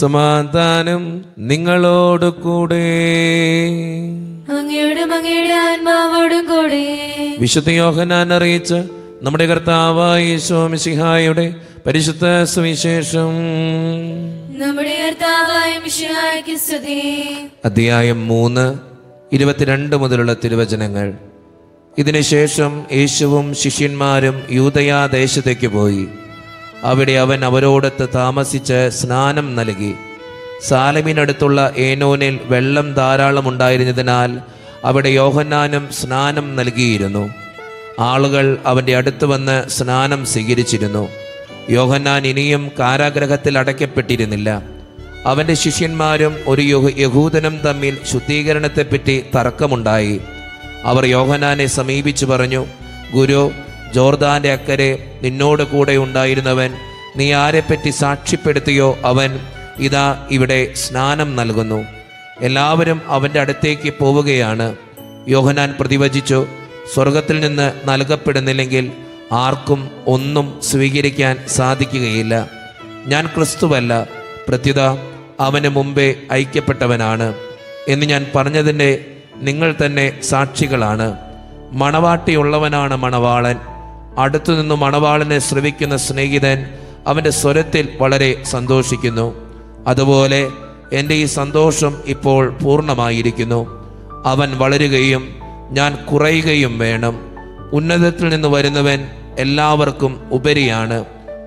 സമാധാനം നിങ്ങളോട് കൂടെ. ആത്മാവോടും കൂടെ. വിശുദ്ധ യോഹനാൻ അറിയിച്ച നമ്മുടെ കർത്താവായ യേശോമിശിഹായുടെ പരിശുദ്ധ സുവിശേഷം. നമ്മുടെ കർത്താവായ മിശിഹായ്ക്ക് സ്തുതി. അധ്യായം മൂന്ന് ഇരുപത്തിരണ്ട് മുതലുള്ള തിരുവചനങ്ങൾ. ഇതിനുശേഷം യേശുവും ശിഷ്യന്മാരും യൂതയാ ദേശത്തേക്ക് പോയി. അവിടെ അവൻ അവരോടൊത്ത് താമസിച്ച് സ്നാനം നൽകി. സാലമിനടുത്തുള്ള ഏനോനിൽ വെള്ളം ധാരാളം ഉണ്ടായിരുന്നതിനാൽ അവിടെ യോഹന്നാനും സ്നാനം നൽകിയിരുന്നു. ആളുകൾ അവന്റെ അടുത്ത് വന്ന് സ്നാനം സ്വീകരിച്ചിരുന്നു. യോഹന്നാൻ ഇനിയും കാരാഗ്രഹത്തിൽ അടയ്ക്കപ്പെട്ടിരുന്നില്ല. അവന്റെ ശിഷ്യന്മാരും ഒരു യഹൂ- യഹൂദനും തമ്മിൽ ശുദ്ധീകരണത്തെപ്പറ്റി തർക്കമുണ്ടായി. അവർ യോഹനാനെ സമീപിച്ചു പറഞ്ഞു ഗുരു ജോർദാന്റെ അക്കരെ നിന്നോട് കൂടെ ഉണ്ടായിരുന്നവൻ നീ ആരെപ്പറ്റി സാക്ഷ്യപ്പെടുത്തിയോ അവൻ? ഇതാ ഇവിടെ സ്നാനം നൽകുന്നു. എല്ലാവരും അവന്റെ അടുത്തേക്ക് പോവുകയാണ്. യോഹനാൻ പ്രതിവചിച്ചു സ്വർഗത്തിൽ നിന്ന് നൽകപ്പെടുന്നില്ലെങ്കിൽ ആർക്കും ഒന്നും സ്വീകരിക്കാൻ സാധിക്കുകയില്ല. ഞാൻ ക്രിസ്തുവല്ല പ്രത്യുത അവന് മുമ്പേ ഐക്യപ്പെട്ടവനാണ് എന്ന് ഞാൻ പറഞ്ഞതിന്റെ നിങ്ങൾ തന്നെ സാക്ഷികളാണ്. മണവാട്ടിയുള്ളവനാണ് മണവാളൻ. അടുത്തുനിന്ന് മണവാളനെ ശ്രവിക്കുന്ന സ്നേഹിതൻ അവന്റെ സ്വരത്തിൽ വളരെ സന്തോഷിക്കുന്നു. അതുപോലെ എന്റെ ഈ സന്തോഷം ഇപ്പോൾ പൂർണമായിരിക്കുന്നു. അവൻ വളരുകയും ഞാൻ കുറയുകയും വേണം. ഉന്നതത്തിൽ നിന്ന് വരുന്നവൻ എല്ലാവർക്കും ഉപരിയാണ്.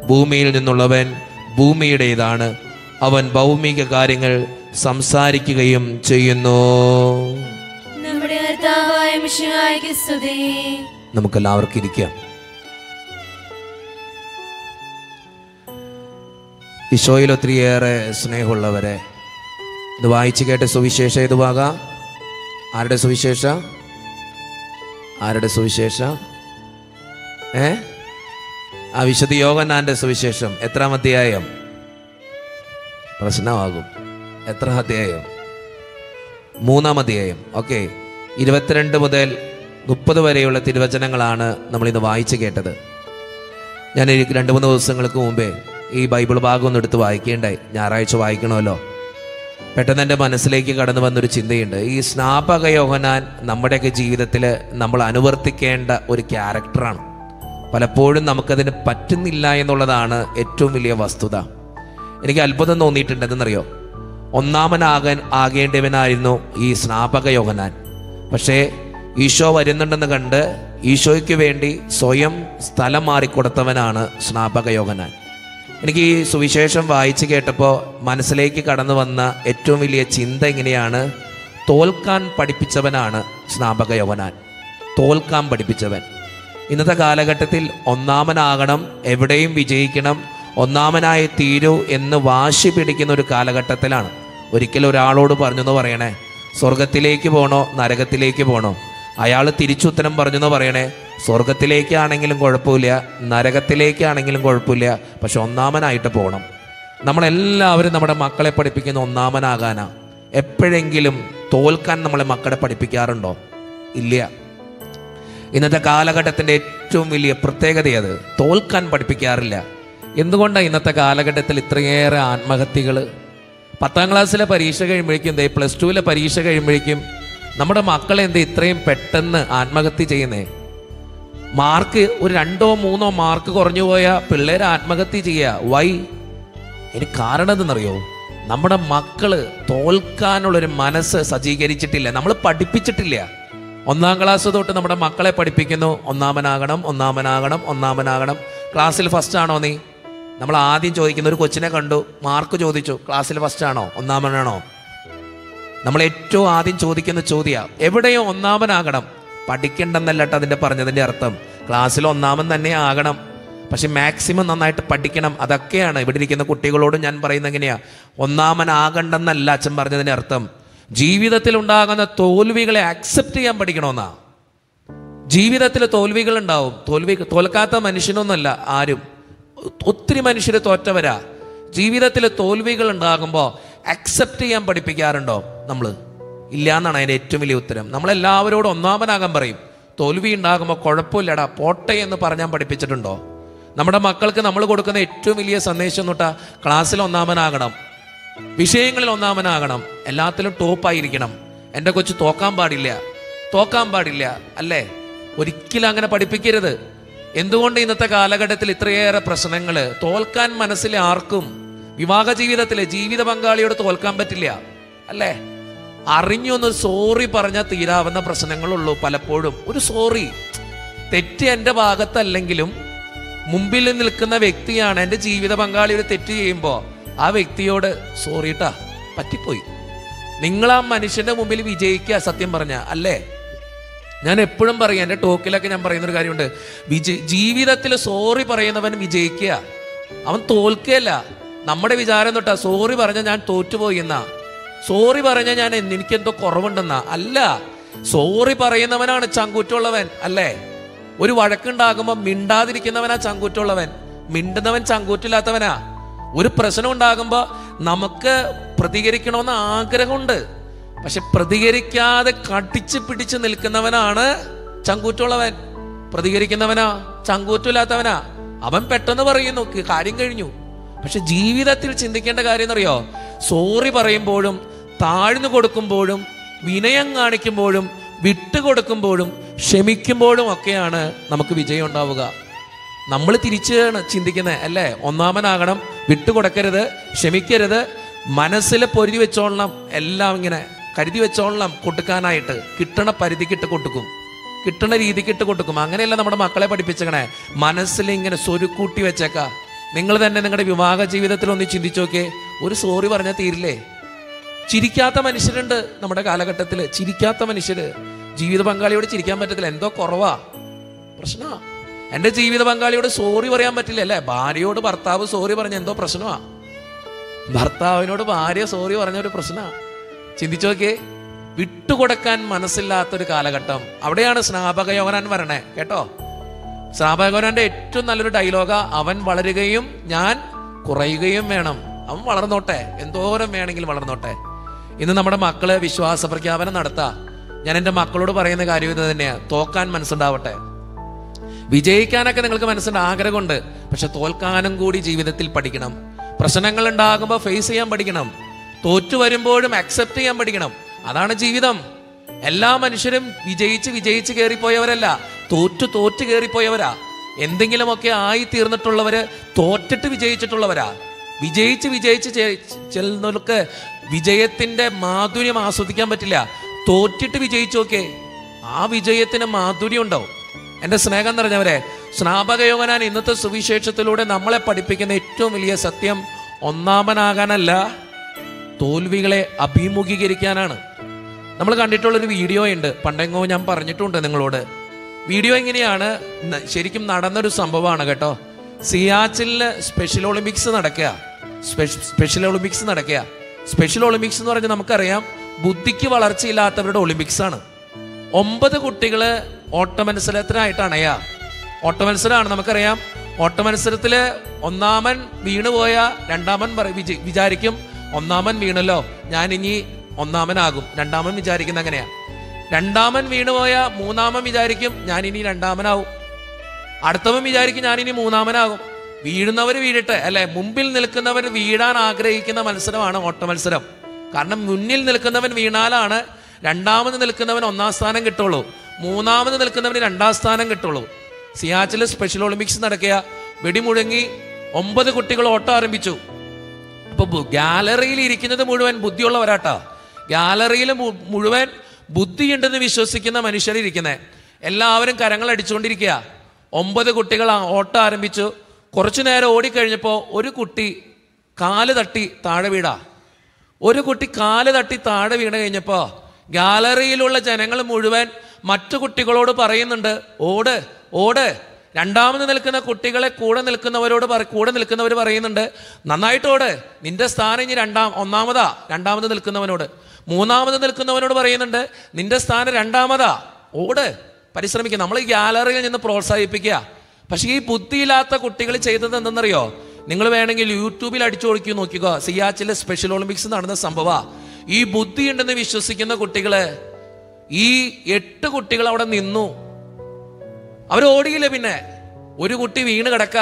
ഭൂമിയിൽ നിന്നുള്ളവൻ ഭൂമിയുടേതാണ്. അവൻ ഭൗമിക കാര്യങ്ങൾ സംസാരിക്കുകയും ചെയ്യുന്നു. നമ്മുടെ കർത്താവായ മിശിഹായ്ക്ക് സ്തുതി. നമുക്കെല്ലാവർക്കും ഇരിക്കാം. ഈശോയിൽ ഒത്തിരിയേറെ സ്നേഹമുള്ളവരെ ഇത് വായിച്ചു കേട്ട സുവിശേഷ ഏതുവാകാം? ആരുടെ സുവിശേഷ? ആരുടെ സുവിശേഷ? ഏ? ആ വിശുദ്ധ യോഗനാന്റെ സുവിശേഷം എത്രാം അധ്യായം? പ്രശ്നമാകും. എത്ര അധ്യായം? മൂന്നാം അധ്യായം. ഓക്കെ. ഇരുപത്തിരണ്ട് മുതൽ മുപ്പത് വരെയുള്ള തിരുവചനങ്ങളാണ് നമ്മൾ ഇന്ന് വായിച്ചു കേട്ടത്. ഞാൻ രണ്ട് മൂന്ന് ദിവസങ്ങൾക്ക് മുമ്പേ ഈ ബൈബിൾ ഭാഗം ഒന്ന് എടുത്ത് വായിക്കേണ്ടേ? ഞായറാഴ്ച വായിക്കണമല്ലോ. പെട്ടെന്ന് എന്റെ മനസ്സിലേക്ക് കടന്നു വന്നൊരു ചിന്തയുണ്ട്. ഈ സ്നാപക യോഹനാൻ നമ്മുടെയൊക്കെ ജീവിതത്തിൽ നമ്മൾ അനുവർത്തിക്കേണ്ട ഒരു ക്യാരക്ടറാണ്. പലപ്പോഴും നമുക്കതിന് പറ്റുന്നില്ല എന്നുള്ളതാണ് ഏറ്റവും വലിയ വസ്തുത. എനിക്ക് അത്ഭുതം തോന്നിയിട്ടുണ്ട് എന്തെന്നറിയോ ഒന്നാമനാകാൻ ആകേണ്ടവനായിരുന്നു ഈ സ്നാപക യോഹനാൻ പക്ഷേ ഈശോ വരുന്നുണ്ടെന്ന് കണ്ട് ഈശോയ്ക്ക് വേണ്ടി സ്വയം സ്ഥലം മാറിക്കൊടുത്തവനാണ് സ്നാപക യോഹനാൻ എനിക്ക് ഈ സുവിശേഷം വായിച്ച് കേട്ടപ്പോൾ മനസ്സിലേക്ക് കടന്നു വന്ന ഏറ്റവും വലിയ ചിന്ത ഇങ്ങനെയാണ്. തോൽക്കാൻ പഠിപ്പിച്ചവനാണ് സ്നാപക യവനാൻ. തോൽക്കാൻ പഠിപ്പിച്ചവൻ. ഇന്നത്തെ കാലഘട്ടത്തിൽ ഒന്നാമനാകണം എവിടെയും വിജയിക്കണം ഒന്നാമനായി തീരൂ എന്ന് വാശി പിടിക്കുന്ന ഒരു കാലഘട്ടത്തിലാണ്. ഒരിക്കൽ ഒരാളോട് പറഞ്ഞു എന്ന് പറയണേ സ്വർഗത്തിലേക്ക് പോണോ നരകത്തിലേക്ക് പോണോ? അയാൾ തിരിച്ചുത്തരം പറഞ്ഞെന്ന് പറയണേ സ്വർഗത്തിലേക്കാണെങ്കിലും കുഴപ്പമില്ല നരകത്തിലേക്കാണെങ്കിലും കുഴപ്പമില്ല പക്ഷെ ഒന്നാമനായിട്ട് പോകണം. നമ്മളെല്ലാവരും നമ്മുടെ മക്കളെ പഠിപ്പിക്കുന്ന ഒന്നാമനാകാനാ. എപ്പോഴെങ്കിലും തോൽക്കാൻ നമ്മളെ മക്കളെ പഠിപ്പിക്കാറുണ്ടോ? ഇല്ല. ഇന്നത്തെ കാലഘട്ടത്തിന്റെ ഏറ്റവും വലിയ പ്രത്യേകത അത് തോൽക്കാൻ പഠിപ്പിക്കാറില്ല. എന്തുകൊണ്ടാണ് ഇന്നത്തെ കാലഘട്ടത്തിൽ ഇത്രയേറെ ആത്മഹത്യകൾ? പത്താം ക്ലാസ്സിലെ പരീക്ഷ കഴിയുമ്പോഴേക്കും ദേ പ്ലസ് ടുവിലെ പരീക്ഷ കഴിയുമ്പോഴേക്കും നമ്മുടെ മക്കളെ എന്ത് ഇത്രയും പെട്ടെന്ന് ആത്മഹത്യ ചെയ്യുന്നേ? മാർക്ക് ഒരു രണ്ടോ മൂന്നോ മാർക്ക് കുറഞ്ഞു പോയ പിള്ളേരെ ആത്മഹത്യ ചെയ്യുക. വൈ? എനിക്ക് കാരണം എന്തെന്നറിയോ? നമ്മുടെ മക്കൾ തോൽക്കാനുള്ളൊരു മനസ്സ് സജ്ജീകരിച്ചിട്ടില്ല. നമ്മൾ പഠിപ്പിച്ചിട്ടില്ല. ഒന്നാം ക്ലാസ് തൊട്ട് നമ്മുടെ മക്കളെ പഠിപ്പിക്കുന്നു. ഒന്നാമനാകണം ഒന്നാമനാകണം ഒന്നാമനാകണം. ക്ലാസ്സിൽ ഫസ്റ്റ് ആണോ നീ? നമ്മൾ ആദ്യം ചോദിക്കുന്ന ഒരു കൊച്ചിനെ കണ്ടു. മാർക്ക് ചോദിച്ചു. ക്ലാസ്സിൽ ഫസ്റ്റ് ആണോ? ഒന്നാമനാണോ? നമ്മൾ ഏറ്റവും ആദ്യം ചോദിക്കുന്ന ചോദ്യ എവിടെയോ ഒന്നാമനാകണം. പഠിക്കണ്ടെന്നല്ലട്ടോ അതിന്റെ പറഞ്ഞതിന്റെ അർത്ഥം. ക്ലാസ്സിൽ ഒന്നാമൻ തന്നെ ആകണം. പക്ഷെ മാക്സിമം നന്നായിട്ട് പഠിക്കണം. അതൊക്കെയാണ് ഇവിടെ ഇരിക്കുന്ന കുട്ടികളോട് ഞാൻ പറയുന്നത് ഒന്നാമൻ ഒന്നാമനാകണ്ടെന്നല്ല അച്ഛൻ പറഞ്ഞതിന്റെ അർത്ഥം. ജീവിതത്തിൽ ഉണ്ടാകുന്ന തോൽവികളെ അക്സെപ്റ്റ് ചെയ്യാൻ പഠിക്കണമെന്നാ. ജീവിതത്തിൽ തോൽവികൾ ഉണ്ടാവും തോൽവി തോൽക്കാത്ത മനുഷ്യനൊന്നല്ല ആരും. ഒത്തിരി മനുഷ്യർ തോറ്റവരാ. ജീവിതത്തിൽ തോൽവികൾ ഉണ്ടാകുമ്പോൾ അക്സെപ്റ്റ് ചെയ്യാൻ പഠിപ്പിക്കാറുണ്ടോ നമ്മൾ ഇല്ല എന്നാണ് അതിന്റെ ഏറ്റവും വലിയ ഉത്തരം. നമ്മളെല്ലാവരോടും ഒന്നാമനാകാൻ പറയും തോൽവി ഉണ്ടാകുമ്പോൾ കുഴപ്പമില്ലടാ പോട്ടെ എന്ന് പറഞ്ഞാൽ പഠിപ്പിച്ചിട്ടുണ്ടോ? നമ്മുടെ മക്കൾക്ക് നമ്മൾ കൊടുക്കുന്ന ഏറ്റവും വലിയ സന്ദേശം തൊട്ടാ ക്ലാസ്സിൽ ഒന്നാമനാകണം വിഷയങ്ങളിൽ ഒന്നാമനാകണം എല്ലാത്തിലും ടോപ്പായിരിക്കണം എന്റെ കൊച്ചു തോക്കാൻ പാടില്ല തോക്കാൻ പാടില്ല അല്ലേ? ഒരിക്കലും അങ്ങനെ പഠിപ്പിക്കരുത്. എന്തുകൊണ്ട് ഇന്നത്തെ കാലഘട്ടത്തിൽ ഇത്രയേറെ പ്രശ്നങ്ങൾ തോൽക്കാൻ മനസ്സിലെ ആർക്കും വിവാഹ ജീവിതത്തിലെ ജീവിത പങ്കാളിയോട് തോൽക്കാൻ പറ്റില്ല അല്ലേ? അറിഞ്ഞൊന്ന് സോറി പറഞ്ഞാൽ തീരാവുന്ന പ്രശ്നങ്ങളുള്ളൂ പലപ്പോഴും. ഒരു സോറി. തെറ്റ് എന്റെ ഭാഗത്തല്ലെങ്കിലും മുമ്പിൽ നിൽക്കുന്ന വ്യക്തിയാണ് എന്റെ ജീവിത പങ്കാളി ഒരു തെറ്റ് ചെയ്യുമ്പോൾ ആ വ്യക്തിയോട് സോറിട്ടാ പറ്റിപ്പോയി. നിങ്ങൾ ആ മനുഷ്യന്റെ മുമ്പിൽ വിജയിക്കുക സത്യം പറഞ്ഞ അല്ലേ? ഞാൻ എപ്പോഴും പറയും എന്റെ ടോക്കിലൊക്കെ ഞാൻ പറയുന്ന ഒരു കാര്യമുണ്ട്. വിജ ജീവിതത്തിൽ സോറി പറയുന്നവൻ വിജയിക്കുക. അവൻ തോൽക്കുകയല്ല. നമ്മുടെ വിചാരം തൊട്ടാ സോറി പറഞ്ഞാൽ ഞാൻ തോറ്റുപോയി എന്നാ. സോറി പറഞ്ഞ ഞാൻ എനിക്ക് എനിക്കെന്തോ കുറവുണ്ടെന്നാ. അല്ല സോറി പറയുന്നവനാണ് ചങ്കൂറ്റുള്ളവൻ അല്ലേ? ഒരു വഴക്കുണ്ടാകുമ്പോൾ മിണ്ടാതിരിക്കുന്നവനാ ചങ്കൂറ്റുള്ളവൻ. മിണ്ടുന്നവൻ ചങ്കൂറ്റില്ലാത്തവനാ. ഒരു പ്രശ്നം ഉണ്ടാകുമ്പോൾ നമുക്ക് പ്രതികരിക്കണമെന്ന് ആഗ്രഹമുണ്ട്. പക്ഷെ പ്രതികരിക്കാതെ കടിച്ച് പിടിച്ച് നിൽക്കുന്നവനാണ് ചങ്കൂറ്റുള്ളവൻ. പ്രതികരിക്കുന്നവനാ ചങ്കൂറ്റില്ലാത്തവനാ. അവൻ പെട്ടെന്ന് പറയുന്നു കാര്യം കഴിഞ്ഞു. പക്ഷെ ജീവിതത്തിൽ ചിന്തിക്കേണ്ട കാര്യം എന്നറിയോ? സോറി പറയുമ്പോഴും താഴ്ന്നു കൊടുക്കുമ്പോഴും വിനയം കാണിക്കുമ്പോഴും വിട്ടുകൊടുക്കുമ്പോഴും ക്ഷമിക്കുമ്പോഴും ഒക്കെയാണ് നമുക്ക് വിജയം ഉണ്ടാവുക. നമ്മൾ തിരിച്ചാണ് ചിന്തിക്കുന്നത് അല്ലേ? ഒന്നാമനാകണം വിട്ടുകൊടുക്കരുത് ക്ഷമിക്കരുത്. മനസ്സിൽ പൊരുതി വെച്ചോളണം എല്ലാം ഇങ്ങനെ കരുതി വെച്ചോളണം കൊടുക്കാനായിട്ട്. കിട്ടണ പരിധിക്കിട്ട് കൊടുക്കും. കിട്ടണ രീതിക്കിട്ട് കൊടുക്കും. അങ്ങനെയല്ല നമ്മുടെ മക്കളെ പഠിപ്പിച്ചേക്കണേ? മനസ്സിൽ ഇങ്ങനെ സ്വരുക്കൂട്ടി വെച്ചേക്ക. നിങ്ങൾ തന്നെ നിങ്ങളുടെ വിവാഹ ജീവിതത്തിൽ ഒന്ന് ചിന്തിച്ചു നോക്കിയേ. ഒരു സോറി പറഞ്ഞാൽ തീരില്ലേ? ചിരിക്കാത്ത മനുഷ്യരുണ്ട് നമ്മുടെ കാലഘട്ടത്തിൽ. ചിരിക്കാത്ത മനുഷ്യർ ജീവിത പങ്കാളിയോട് ചിരിക്കാൻ പറ്റത്തില്ല. എന്തോ കുറവാ. പ്രശ്നമാ. എന്റെ ജീവിത പങ്കാളിയോട് സോറി പറയാൻ പറ്റില്ല അല്ലേ? ഭാര്യയോട് ഭർത്താവ് സോറി പറഞ്ഞ എന്തോ പ്രശ്നമാ. ഭർത്താവിനോട് ഭാര്യ സോറി പറഞ്ഞ ഒരു പ്രശ്നമാ. ചിന്തിച്ചു നോക്കിയേ. വിട്ടുകൊടുക്കാൻ മനസ്സില്ലാത്തൊരു കാലഘട്ടം. അവിടെയാണ് സ്നാപകയോഹനാൻ വരണേ. കേട്ടോ? സ്നാപകയോഹനാന്റെ ഏറ്റവും നല്ലൊരു ഡയലോഗാ അവൻ വളരുകയും ഞാൻ കുറയുകയും വേണം. അവൻ വളർന്നോട്ടെ. എന്തോരം വേണമെങ്കിലും വളർന്നോട്ടെ. ഇന്ന് നമ്മുടെ മക്കൾ വിശ്വാസ പ്രഖ്യാപനം നടത്താ. ഞാൻ എന്റെ മക്കളോട് പറയുന്ന കാര്യം ഇത് തന്നെയാ. തോക്കാൻ മനസ്സുണ്ടാവട്ടെ. വിജയിക്കാനൊക്കെ നിങ്ങൾക്ക് മനസ്സിന് ആഗ്രഹമുണ്ട്. പക്ഷെ തോൽക്കാനും കൂടി ജീവിതത്തിൽ പഠിക്കണം. പ്രശ്നങ്ങൾ ഉണ്ടാകുമ്പോൾ ഫേസ് ചെയ്യാൻ പഠിക്കണം. തോറ്റു വരുമ്പോഴും അക്സെപ്റ്റ് ചെയ്യാൻ പഠിക്കണം. അതാണ് ജീവിതം. എല്ലാ മനുഷ്യരും വിജയിച്ച് വിജയിച്ച് കയറിപ്പോയവരല്ല തോറ്റു തോറ്റ് കയറിപ്പോയവരാ എന്തെങ്കിലുമൊക്കെ ആയി തീർന്നിട്ടുള്ളവര് തോറ്റിട്ട് വിജയിച്ചിട്ടുള്ളവരാ. വിജയിച്ച് വിജയിച്ച് ചെല്ലുന്നവർക്ക് വിജയത്തിന്റെ മാധുര്യം ആസ്വദിക്കാൻ പറ്റില്ല. തോറ്റിട്ട് വിജയിച്ചു നോക്കേ ആ വിജയത്തിന് മാധുര്യം ഉണ്ടാവും. എന്റെ സ്നേഹം നിറഞ്ഞവരെ സ്നാപകയോഗനാൻ ഇന്നത്തെ സുവിശേഷത്തിലൂടെ നമ്മളെ പഠിപ്പിക്കുന്ന ഏറ്റവും വലിയ സത്യം ഒന്നാമനാകാനല്ല തോൽവികളെ അഭിമുഖീകരിക്കാനാണ്. നമ്മൾ കണ്ടിട്ടുള്ളൊരു വീഡിയോ ഉണ്ട് പണ്ടെങ്ങോ ഞാൻ പറഞ്ഞിട്ടുണ്ട് നിങ്ങളോട്. വീഡിയോ എങ്ങനെയാണ് ശരിക്കും നടന്നൊരു സംഭവമാണ് കേട്ടോ. സിയാച്ചിലിൽ സ്പെഷ്യൽ ഒളിമ്പിക്സ് നടക്കുക. സ്പെഷ്യൽ ഒളിമ്പിക്സ് നടക്കുക. സ്പെഷ്യൽ ഒളിമ്പിക്സ് എന്ന് പറഞ്ഞാൽ നമുക്കറിയാം ബുദ്ധിക്ക് വളർച്ചയില്ലാത്തവരുടെ ഒളിമ്പിക്സ് ആണ്. ഒമ്പത് കുട്ടികൾ ഓട്ടമത്സരത്തിനായിട്ടാണ് അണയാ ഓട്ട നമുക്കറിയാം. ഓട്ടമത്സരത്തിൽ ഒന്നാമൻ വീണുപോയ രണ്ടാമൻ വിചാരിക്കും ഒന്നാമൻ വീണല്ലോ. ഞാൻ ഇനി ഒന്നാമനാകും. രണ്ടാമൻ വിചാരിക്കുന്ന അങ്ങനെയാ. രണ്ടാമൻ വീണുപോയ മൂന്നാമൻ വിചാരിക്കും ഞാൻ ഇനി രണ്ടാമനാവും. അടുത്തവൻ വിചാരിക്കും ഞാൻ ഇനി മൂന്നാമനാകും. വീഴുന്നവർ വീഴട്ടെ. അല്ലെ? മുമ്പിൽ നിൽക്കുന്നവർ വീഴാൻ ആഗ്രഹിക്കുന്ന മത്സരമാണ് ഓട്ട മത്സരം. കാരണം മുന്നിൽ നിൽക്കുന്നവൻ വീണാലാണ് രണ്ടാമത് നിൽക്കുന്നവൻ ഒന്നാം സ്ഥാനം കിട്ടുള്ളൂ. മൂന്നാമത് നിൽക്കുന്നവന് രണ്ടാം സ്ഥാനം കിട്ടുള്ളൂ. സിയാച്ചിൽ സ്പെഷ്യൽ ഒളിമ്പിക്സ് നടക്കുക. വെടിമുഴങ്ങി ഒമ്പത് കുട്ടികൾ ഓട്ടം ആരംഭിച്ചു. അപ്പൊ ഗാലറിയിൽ ഇരിക്കുന്നത് മുഴുവൻ ബുദ്ധിയുള്ളവരാട്ടാ. ഗാലറിയിൽ മുഴുവൻ ബുദ്ധിയുണ്ടെന്ന് വിശ്വസിക്കുന്ന മനുഷ്യരിരിക്കുന്നത് എല്ലാവരും കരങ്ങൾ അടിച്ചുകൊണ്ടിരിക്കുക ഒമ്പത് കുട്ടികൾ ഓട്ടം ആരംഭിച്ചു. കുറച്ചു നേരം ഓടിക്കഴിഞ്ഞപ്പോൾ ഒരു കുട്ടി കാൽ തട്ടി താഴെ വീടാ ഒരു കുട്ടി കാൽ തട്ടി താഴെ വീണ് കഴിഞ്ഞപ്പോൾ ഗാലറിയിലുള്ള ജനങ്ങൾ മുഴുവൻ മറ്റു കുട്ടികളോട് പറയുന്നുണ്ട് ഓട് ഓട്. രണ്ടാമത് നിൽക്കുന്ന കുട്ടികളെ കൂടെ നിൽക്കുന്നവരോട് പറ- കൂടെ നിൽക്കുന്നവർ പറയുന്നുണ്ട് നന്നായിട്ട് ഓട്. നിന്റെ സ്ഥാനം ഇനി രണ്ടാം ഒന്നാമതാ. രണ്ടാമത് നിൽക്കുന്നവനോട്. മൂന്നാമത് നിൽക്കുന്നവനോട് പറയുന്നുണ്ട് നിന്റെ സ്ഥാനം രണ്ടാമതാ. ഓട്. പരിശ്രമിക്കുക. നമ്മൾ ഈ ഗാലറിയിൽ നിന്ന് പ്രോത്സാഹിപ്പിക്കുക. പക്ഷേ ഈ ബുദ്ധിയില്ലാത്ത കുട്ടികൾ ചെയ്തത് എന്തെന്നറിയോ? നിങ്ങൾ വേണമെങ്കിൽ യൂട്യൂബിൽ അടിച്ചു കൊടുക്കൂ നോക്കിക്കോ. സിയാച്ചിലെ സ്പെഷ്യൽ ഒളിമ്പിക്സ് നടന്ന സംഭവം. ഈ ബുദ്ധി ഉണ്ടെന്ന് വിശ്വസിക്കുന്ന കുട്ടികൾ ഈ എട്ട് കുട്ടികൾ അവിടെ നിന്നു. അവർ ഓടിയില്ല പിന്നെ? ഒരു കുട്ടി വീണ് കിടക്ക.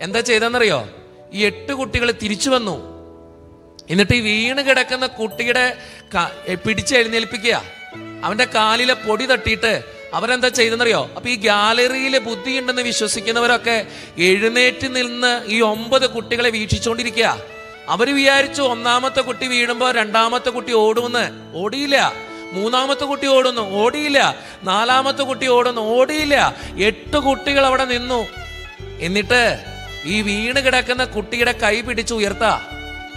എന്താ ചെയ്തെന്നറിയോ ഈ എട്ട് കുട്ടികൾ തിരിച്ചു വന്നു. എന്നിട്ട് ഈ വീണ് കിടക്കുന്ന കുട്ടിയുടെ പിടിച്ച് എഴുന്നേൽപ്പിക്കുക. അവന്റെ കാലിലെ പൊടി തട്ടിയിട്ട് അവരെന്താ ചെയ്തെന്നറിയോ? അപ്പൊ ഈ ഗാലറിയിൽ ബുദ്ധിയുണ്ടെന്ന് വിശ്വസിക്കുന്നവരൊക്കെ എഴുന്നേറ്റ് നിന്ന് ഈ ഒമ്പത് കുട്ടികളെ വീക്ഷിച്ചുകൊണ്ടിരിക്കുക അവർ വിചാരിച്ചു ഒന്നാമത്തെ കുട്ടി വീഴുമ്പോ രണ്ടാമത്തെ കുട്ടി ഓടുമെന്ന്. ഓടിയില്ല. മൂന്നാമത്തെ കുട്ടി ഓടുന്നു. ഓടിയില്ല. നാലാമത്തെ കുട്ടി ഓടുന്നു. ഓടിയില്ല. എട്ട് കുട്ടികൾ അവിടെ നിന്നു. എന്നിട്ട് ഈ വീണ് കിടക്കുന്ന കുട്ടിയുടെ കൈ പിടിച്ചു ഉയർത്താ.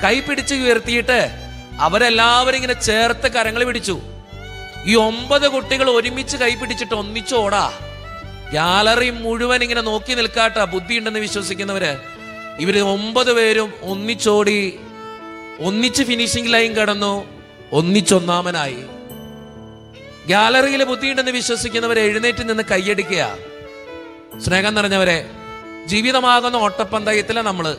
കൈ പിടിച്ചു ഉയർത്തിയിട്ട് അവരെല്ലാവരും ഇങ്ങനെ ചേർത്ത് കരങ്ങൾ പിടിച്ചു. ഈ ഒമ്പത് കുട്ടികൾ ഒരുമിച്ച് കൈപിടിച്ചിട്ട് ഒന്നിച്ചോടാ ഗാലറി മുഴുവൻ ഇങ്ങനെ നോക്കി നിൽക്കാട്ട. ബുദ്ധിയുണ്ടെന്ന് വിശ്വസിക്കുന്നവര്. ഇവർ ഒമ്പത് പേരും ഒന്നിച്ചോടി ഒന്നിച്ച് ഫിനിഷിംഗ് ലൈൻ കടന്നു ഒന്നിച്ചൊന്നാമനായി. ഗാലറിയിൽ ബുദ്ധിയുണ്ടെന്ന് വിശ്വസിക്കുന്നവരെ എഴുന്നേറ്റ് നിന്ന് കൈയടിക്കുക സ്നേഹം നിറഞ്ഞവരെ ജീവിതമാകുന്ന ഓട്ടപ്പന്തയത്തിലെ നമ്മൾ.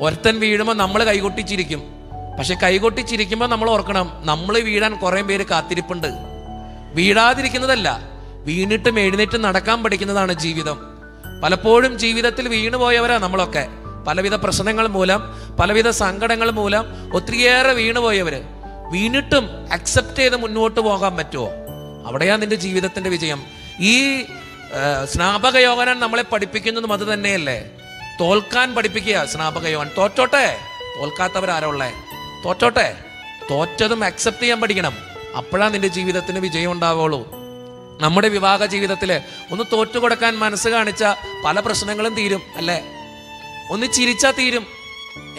ഒരുത്തൻ വീഴുമ്പോൾ നമ്മൾ കൈകൊട്ടിച്ചിരിക്കും. പക്ഷെ കൈകൊട്ടിച്ചിരിക്കുമ്പോൾ നമ്മൾ ഓർക്കണം നമ്മൾ വീഴാൻ കുറേ പേര് കാത്തിരിപ്പുണ്ട്. വീഴാതിരിക്കുന്നതല്ല വീണിട്ടും എഴുന്നേറ്റും നടക്കാൻ പഠിക്കുന്നതാണ് ജീവിതം. പലപ്പോഴും ജീവിതത്തിൽ വീണുപോയവരാ നമ്മളൊക്കെ. പലവിധ പ്രശ്നങ്ങൾ മൂലം പലവിധ സങ്കടങ്ങൾ മൂലം ഒത്തിരിയേറെ വീണുപോയവര് വീണിട്ടും അക്സെപ്റ്റ് ചെയ്ത് മുന്നോട്ട് പോകാൻ പറ്റുമോ അവിടെയാ നിന്റെ ജീവിതത്തിന്റെ വിജയം. ഈ സ്നാപക യോഗനാൻ നമ്മളെ പഠിപ്പിക്കുന്നതും അത് തന്നെയല്ലേ? തോൽക്കാൻ പഠിപ്പിക്കുക സ്നാപക യോഗൻ തോറ്റോട്ടെ? തോൽക്കാത്തവരാരാ ഉള്ളേ? തോറ്റോട്ടെ? തോറ്റതും അക്സെപ്റ്റ് ചെയ്യാൻ പഠിക്കണം. അപ്പോഴാണ് നിന്റെ ജീവിതത്തിന് വിജയം ഉണ്ടാവുള്ളൂ നമ്മുടെ വിവാഹ ജീവിതത്തിൽ ഒന്ന് തോറ്റു കൊടുക്കാൻ മനസ്സ് കാണിച്ച പല പ്രശ്നങ്ങളും തീരും അല്ലേ? ഒന്ന് ചിരിച്ചാൽ തീരും.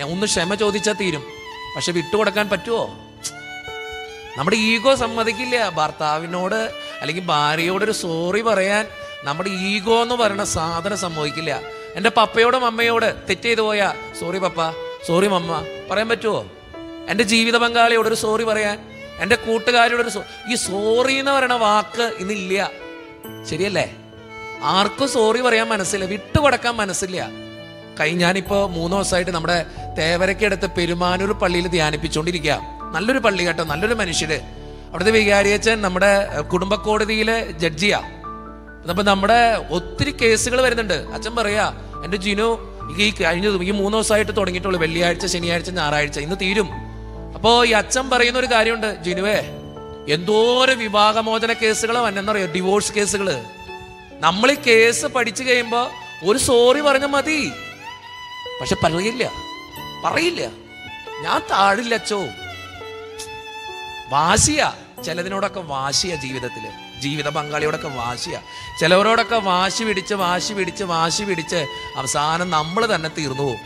ഒന്ന് ക്ഷമ ചോദിച്ചാൽ തീരും. പക്ഷെ വിട്ടുകൊടുക്കാൻ പറ്റുമോ നമ്മുടെ ഈഗോ സമ്മതിക്കില്ല. ഭർത്താവിനോട് അല്ലെങ്കിൽ ഭാര്യയോട് ഒരു സോറി പറയാൻ നമ്മുടെ ഈഗോ എന്ന് പറയുന്ന സാധനം സമ്മതിക്കില്ല എന്റെ പപ്പയോടും അമ്മയോട് തെറ്റ് ചെയ്തു പോയാ സോറി പപ്പ സോറി മമ്മ. പറയാൻ പറ്റുമോ എന്റെ ജീവിത പങ്കാളിയോടൊരു സോറി പറയാൻ എന്റെ കൂട്ടുകാരിയോടൊരു സോ- ഈ സോറി എന്ന് പറയണ വാക്ക് ഇന്നില്ല. ശരിയല്ലേ? ആർക്കും സോറി പറയാൻ മനസ്സില്ല വിട്ടുകൊടുക്കാൻ മനസ്സില്ല. കൈ ഞാനിപ്പോ മൂന്ന് ദിവസമായിട്ട് നമ്മുടെ തേവരക്കടുത്ത് പെരുമാനൂർ പള്ളിയിൽ ധ്യാനിപ്പിച്ചുകൊണ്ടിരിക്കുക നല്ലൊരു പള്ളി കേട്ടോ നല്ലൊരു മനുഷ്യര്. അവിടുത്തെ വികാരിയച്ഛൻ നമ്മുടെ കുടുംബക്കോടതിയിലെ കുടുംബ കോടതിയിലെ ജഡ്ജിയാ. അപ്പൊ നമ്മുടെ ഒത്തിരി കേസുകൾ വരുന്നുണ്ട്. അച്ഛൻ പറയാ എന്റെ ജിനു ഈ കഴിഞ്ഞ ഈ മൂന്ന് ദിവസമായിട്ട് തുടങ്ങിയിട്ടുള്ളൂ വെള്ളിയാഴ്ച ശനിയാഴ്ച ഞായറാഴ്ച ഇന്ന് തീരും. അപ്പോ ഈ അച്ഛൻ പറയുന്ന ഒരു കാര്യമുണ്ട് ജിനുവേ എന്തോരം വിവാഹമോചന കേസുകൾ വന്നെന്നറിയോ? ഡിവോഴ്സ് കേസുകൾ. നമ്മൾ ഈ കേസ് പഠിച്ചു കഴിയുമ്പോ ഒരു സോറി പറഞ്ഞ മതി. പക്ഷെ പറയില്ല. പറയില്ല. ഞാൻ താഴില്ല അച്ചോ. വാശിയ. ചിലതിനോടൊക്കെ വാശിയ ജീവിതത്തിൽ. ജീവിത പങ്കാളിയോടൊക്കെ വാശിയ. ചിലവരോടൊക്കെ വാശി പിടിച്ച് വാശി പിടിച്ച് വാശി പിടിച്ച് അവസാനം നമ്മൾ തന്നെ തീർന്നു പോകും.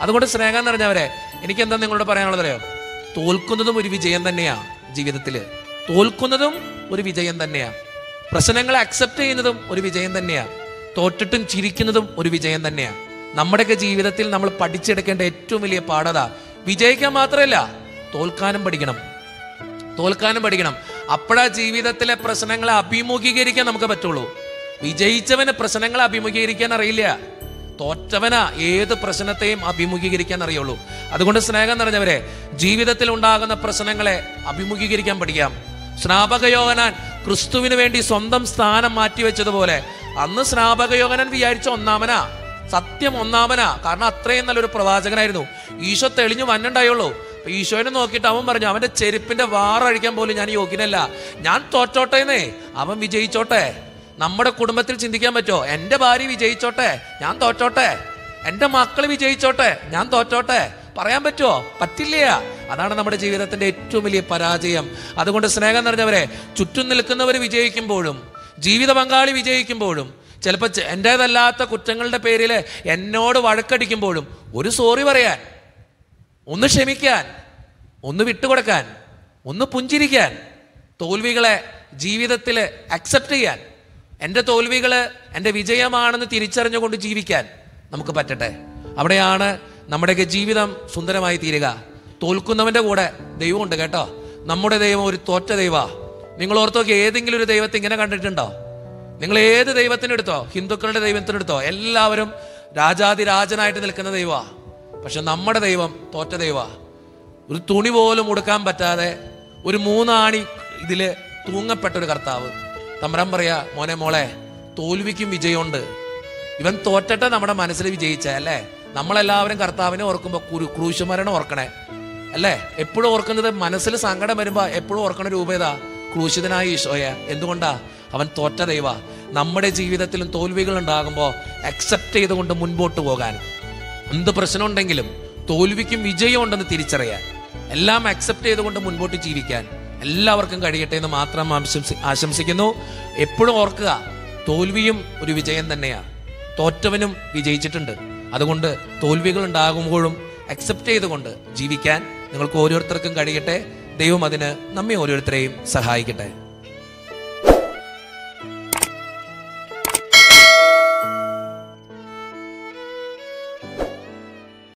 അതുകൊണ്ട് സ്നേഹം നിറഞ്ഞവരെ എനിക്ക് എന്താ നിങ്ങളോട് പറയാനുള്ളത് അറിയോ തോൽക്കുന്നതും ഒരു വിജയം തന്നെയാണ് ജീവിതത്തിൽ തോൽക്കുന്നതും ഒരു വിജയം തന്നെയാണ് പ്രശ്നങ്ങളെ അക്സെപ്റ്റ് ചെയ്യുന്നതും ഒരു വിജയം തന്നെയാണ് തോറ്റിട്ടും ചിരിക്കുന്നതും ഒരു വിജയം തന്നെയാണ് നമ്മുടെയൊക്കെ ജീവിതത്തിൽ നമ്മൾ പഠിച്ചെടുക്കേണ്ട ഏറ്റവും വലിയ പാഠത വിജയിക്കാൻ മാത്രമല്ല തോൽക്കാനും പഠിക്കണം. തോൽക്കാനും പഠിക്കണം. അപ്പോഴാ ജീവിതത്തിലെ പ്രശ്നങ്ങളെ അഭിമുഖീകരിക്കാൻ നമുക്ക് പറ്റുള്ളൂ. വിജയിച്ചവന് പ്രശ്നങ്ങളെ അഭിമുഖീകരിക്കാൻ അറിയില്ല. തോറ്റവനാ. ഏത് പ്രശ്നത്തെയും അഭിമുഖീകരിക്കാൻ അറിയുള്ളൂ അതുകൊണ്ട് സ്നേഹം നിറഞ്ഞവരെ ജീവിതത്തിൽ ഉണ്ടാകുന്ന പ്രശ്നങ്ങളെ അഭിമുഖീകരിക്കാൻ പഠിക്കാം. സ്നാപകയോഗനാൻ ക്രിസ്തുവിന് വേണ്ടി സ്വന്തം സ്ഥാനം മാറ്റിവെച്ചതുപോലെ അന്ന് സ്നാപകയോഹനാൻ വിചാരിച്ച ഒന്നാമനാ. സത്യം ഒന്നാമനാ. കാരണം അത്രയും നല്ലൊരു പ്രവാചകനായിരുന്നു. ഈശോ തെളിഞ്ഞു വന്നുണ്ടായുള്ളൂ ഈശോനെ നോക്കിയിട്ട് അവൻ പറഞ്ഞു അവന്റെ ചെരുപ്പിന്റെ വാറഴിക്കാൻ പോലും ഞാൻ യോഗ്യനല്ല. ഞാൻ തോറ്റോട്ടേന്നേ. അവൻ വിജയിച്ചോട്ടെ. നമ്മുടെ കുടുംബത്തിൽ ചിന്തിക്കാൻ പറ്റുമോ? എന്റെ ഭാര്യ വിജയിച്ചോട്ടെ ഞാൻ തോറ്റോട്ടെ? എന്റെ മക്കൾ വിജയിച്ചോട്ടെ ഞാൻ തോറ്റോട്ടെ? പറയാൻ പറ്റുമോ? പറ്റില്ല. അതാണ് നമ്മുടെ ജീവിതത്തിന്റെ ഏറ്റവും വലിയ പരാജയം. അതുകൊണ്ട് സ്നേഹം നിറഞ്ഞവരെ ചുറ്റും നിൽക്കുന്നവർ വിജയിക്കുമ്പോഴും ജീവിത പങ്കാളി വിജയിക്കുമ്പോഴും ചിലപ്പോൾ എന്റേതല്ലാത്ത കുറ്റങ്ങളുടെ പേരിൽ എന്നോട് വഴക്കടിക്കുമ്പോഴും ഒരു സോറി പറയാൻ ഒന്ന് ക്ഷമിക്കാൻ ഒന്ന് വിട്ടുകൊടുക്കാൻ ഒന്ന് പുഞ്ചിരിക്കാൻ തോൽവികളെ ജീവിതത്തിൽ അക്സെപ്റ്റ് ചെയ്യാൻ എന്റെ തോൽവികൾ എന്റെ വിജയമാണെന്ന് തിരിച്ചറിഞ്ഞുകൊണ്ട് ജീവിക്കാൻ നമുക്ക് പറ്റട്ടെ. അവിടെയാണ് നമ്മുടെയൊക്കെ ജീവിതം സുന്ദരമായി തീരുക. തോൽക്കുന്നവന്റെ കൂടെ ദൈവമുണ്ട് കേട്ടോ. നമ്മുടെ ദൈവം ഒരു തോറ്റ ദൈവാ. നിങ്ങൾ ഓർത്തോക്കെ ഏതെങ്കിലും ഒരു ദൈവത്തെ ഇങ്ങനെ കണ്ടിട്ടുണ്ടോ? നിങ്ങൾ ഏത് ദൈവത്തിനെടുത്തോ ഹിന്ദുക്കളുടെ ദൈവത്തിനെടുത്തോ എല്ലാവരും രാജാതിരാജനായിട്ട് നിൽക്കുന്ന ദൈവമാ പക്ഷെ നമ്മുടെ ദൈവം തോറ്റ ദൈവമാ ഒരു തുണി പോലും ഉടുക്കാൻ പറ്റാതെ ഒരു മൂന്നാണി ഇതിൽ തൂങ്ങപ്പെട്ട ഒരു കർത്താവ്. തമ്പ്രാൻ പറയാ മോനെ മോളെ തോൽവിക്കും വിജയമുണ്ട്. ഇവൻ തോറ്റട്ടെ നമ്മുടെ മനസ്സിൽ വിജയിച്ച അല്ലേ? നമ്മളെല്ലാവരും കർത്താവിനെ ഓർക്കുമ്പോൾ കുരു ക്രൂശുമരണം ഓർക്കണേ അല്ലേ? എപ്പോഴും ഓർക്കുന്നത് മനസ്സിൽ സങ്കടം വരുമ്പോൾ എപ്പോഴും ഓർക്കണ രൂപേതാ? ക്രൂശിതനായ ഈശോയെ. എന്തുകൊണ്ടാ? അവൻ തോറ്റ ദൈവ. നമ്മുടെ ജീവിതത്തിലും തോൽവികൾ ഉണ്ടാകുമ്പോൾ അക്സെപ്റ്റ് ചെയ്തുകൊണ്ട് മുൻപോട്ട് പോകാൻ. എന്ത് പ്രശ്നമുണ്ടെങ്കിലും തോൽവിക്കും വിജയം ഉണ്ടെന്ന് തിരിച്ചറിയാൻ. എല്ലാം അക്സെപ്റ്റ് ചെയ്തുകൊണ്ട് മുൻപോട്ട് ജീവിക്കാൻ. എല്ലാവർക്കും കഴിയട്ടെ എന്ന് മാത്രം ആശംസി ആശംസിക്കുന്നു. എപ്പോഴും ഓർക്കുക തോൽവിയും ഒരു വിജയം തന്നെയാണ്. തോറ്റവനും വിജയിച്ചിട്ടുണ്ട്. അതുകൊണ്ട് തോൽവികൾ ഉണ്ടാകുമ്പോഴും അക്സെപ്റ്റ് ചെയ്തുകൊണ്ട് ജീവിക്കാൻ നിങ്ങൾക്ക് ഓരോരുത്തർക്കും കഴിയട്ടെ. ദൈവം അതിന് നമ്മെ ഓരോരുത്തരെയും സഹായിക്കട്ടെ.